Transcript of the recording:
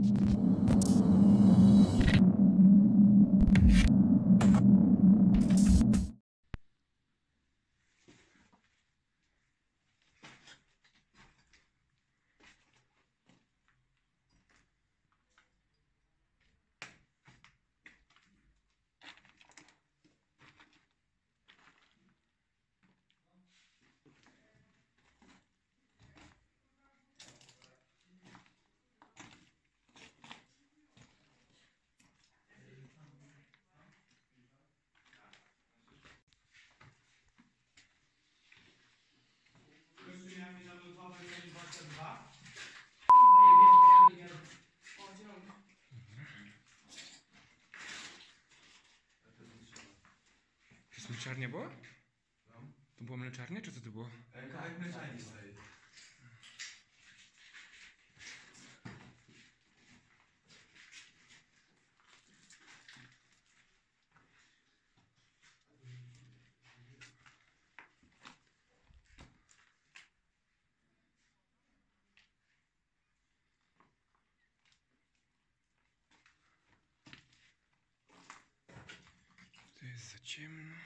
ああ。Mleczarnia była? To była mleczarnia, czy co to było? Kawałek mleczarni stoi. Зачем?